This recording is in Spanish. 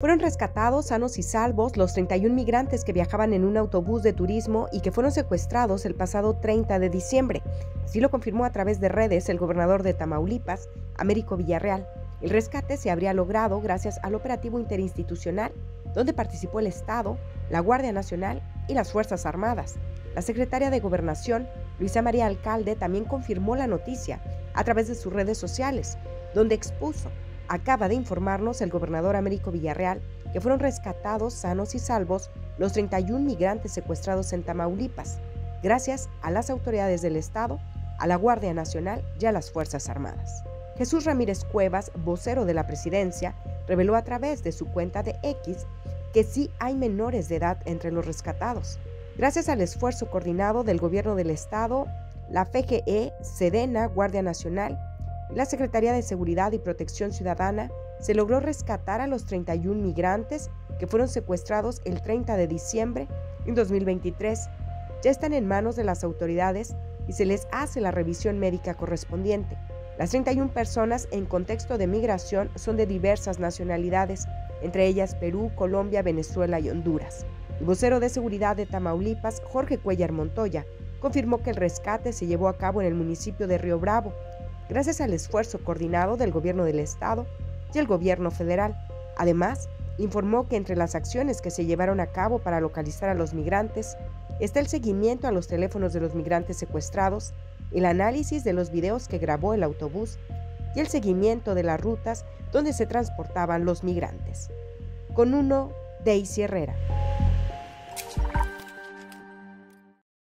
Fueron rescatados sanos y salvos los 31 migrantes que viajaban en un autobús de turismo y que fueron secuestrados el pasado 30 de diciembre. Así lo confirmó a través de redes el gobernador de Tamaulipas, Américo Villarreal. El rescate se habría logrado gracias al operativo interinstitucional, donde participó el Estado, la Guardia Nacional y las Fuerzas Armadas. La secretaria de Gobernación, Luisa María Alcalde, también confirmó la noticia a través de sus redes sociales, donde expuso Acaba de informarnos el gobernador Américo Villarreal que fueron rescatados sanos y salvos los 31 migrantes secuestrados en Tamaulipas, gracias a las autoridades del Estado, a la Guardia Nacional y a las Fuerzas Armadas. Jesús Ramírez Cuevas, vocero de la presidencia, reveló a través de su cuenta de X que sí hay menores de edad entre los rescatados. Gracias al esfuerzo coordinado del gobierno del Estado, la FGE, Sedena, Guardia Nacional la Secretaría de Seguridad y Protección Ciudadana se logró rescatar a los 31 migrantes que fueron secuestrados el 30 de diciembre en 2023. Ya están en manos de las autoridades y se les hace la revisión médica correspondiente. Las 31 personas en contexto de migración son de diversas nacionalidades, entre ellas Perú, Colombia, Venezuela y Honduras. El vocero de seguridad de Tamaulipas, Jorge Cuellar Montoya, confirmó que el rescate se llevó a cabo en el municipio de Río Bravo, gracias al esfuerzo coordinado del gobierno del estado y el gobierno federal. Además, informó que entre las acciones que se llevaron a cabo para localizar a los migrantes está el seguimiento a los teléfonos de los migrantes secuestrados, el análisis de los videos que grabó el autobús y el seguimiento de las rutas donde se transportaban los migrantes. Con uno, Daisy Herrera.